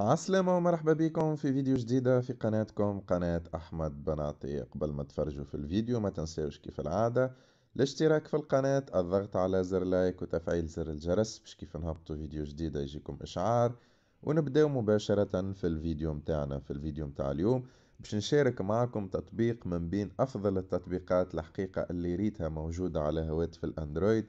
عسلامة ومرحبا بكم في فيديو جديدة في قناتكم قناة أحمد بناطي. قبل ما تفرجوا في الفيديو ما تنسوش كيف العادة الاشتراك في القناة الضغط على زر لايك وتفعيل زر الجرس باش كيف نهبطوا فيديو جديد يجيكم إشعار. ونبداو مباشرة في الفيديو متاعنا في الفيديو متاع اليوم باش نشارك معكم تطبيق من بين أفضل التطبيقات الحقيقة اللي ريتها موجودة على هواتف الأندرويد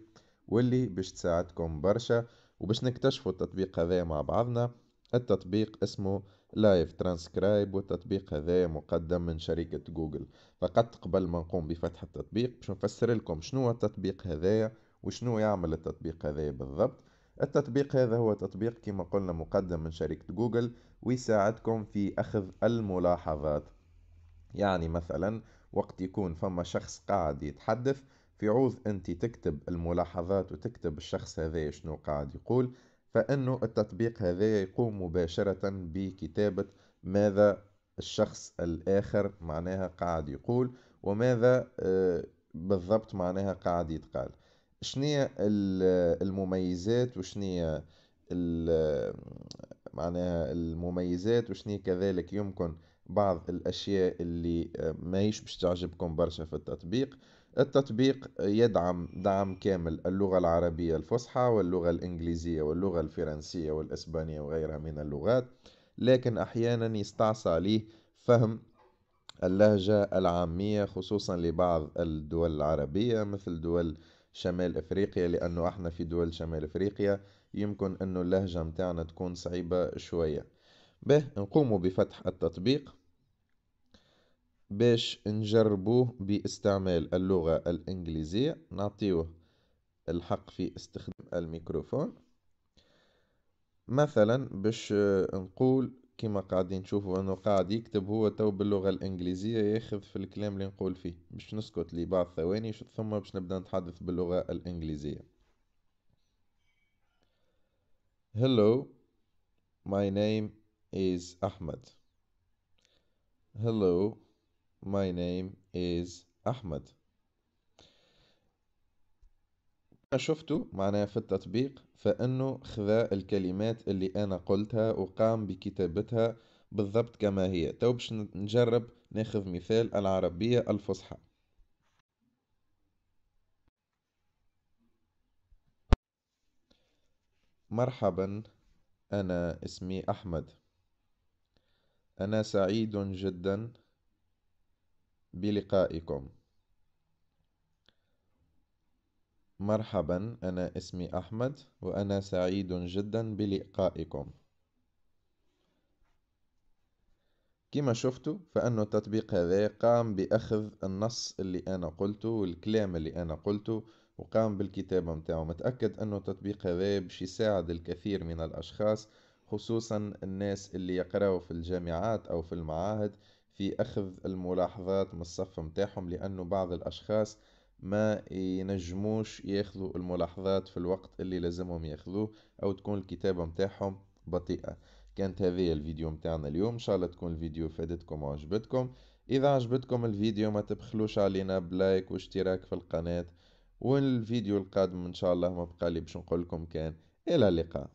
واللي باش تساعدكم برشا وباش نكتشفوا التطبيق هذا مع بعضنا. التطبيق اسمه لايف ترانسكرايب والتطبيق هذا مقدم من شركة جوجل. فقط قبل ما نقوم بفتح التطبيق باش نفسر لكم شنو التطبيق هذايا وشنو يعمل التطبيق هذايا بالضبط. التطبيق هذا هو تطبيق كما قلنا مقدم من شركة جوجل ويساعدكم في أخذ الملاحظات. يعني مثلا وقت يكون فما شخص قاعد يتحدث في عوض أنت تكتب الملاحظات وتكتب الشخص هذا شنو قاعد يقول. فإنه التطبيق هذا يقوم مباشرة بكتابة ماذا الشخص الآخر معناها قاعد يقول وماذا آه، بالضبط معناها قاعد يتقال. شنية المميزات وشنية معناها المميزات وشنية كذلك يمكن بعض الأشياء اللي آه، ماهيش باش تعجبكم برشا في التطبيق. التطبيق يدعم دعم كامل اللغة العربية الفصحى واللغة الإنجليزية واللغة الفرنسية والإسبانية وغيرها من اللغات لكن أحيانا يستعصى عليه فهم اللهجة العامية خصوصا لبعض الدول العربية مثل دول شمال إفريقيا لأنه إحنا في دول شمال إفريقيا يمكن إنه اللهجة متاعنا تكون صعيبة شوية. به نقوم بفتح التطبيق. باش نجربوه باستعمال اللغة الإنجليزية. نعطيوه الحق في استخدام الميكروفون. مثلا باش نقول كما قاعدين نشوفوا انه قاعد يكتب هو تو باللغة الإنجليزية ياخذ في الكلام اللي نقول فيه باش نسكت لبعض ثواني ثم باش نبدأ نتحدث باللغة الإنجليزية. Hello my name is Ahmed. Hello My name is أحمد شفتوا معناها في التطبيق فإنه خذا الكلمات اللي أنا قلتها وقام بكتابتها بالضبط كما هي. تو باش نجرب ناخذ مثال العربية الفصحى. مرحبا أنا اسمي أحمد. أنا سعيد جدا بلقائكم. مرحبا أنا اسمي أحمد وأنا سعيد جدا بلقائكم. كما شفتوا فأن التطبيق هذا قام بأخذ النص اللي أنا قلته والكلام اللي أنا قلته وقام بالكتابة متاعه متأكد أنه التطبيق هذا باش يساعد الكثير من الأشخاص خصوصا الناس اللي يقرأوا في الجامعات أو في المعاهد في أخذ الملاحظات من الصف متاعهم لأنه بعض الأشخاص ما ينجموش ياخذوا الملاحظات في الوقت اللي لازمهم ياخذوه أو تكون الكتابة متاعهم بطيئة. كانت هذه الفيديو متاعنا اليوم. إن شاء الله تكون الفيديو فادتكم وعجبتكم. إذا عجبتكم الفيديو ما تبخلوش علينا بلايك واشتراك في القناة. والفيديو القادم إن شاء الله ما بقى لي باش نقول لكم كان إلى اللقاء.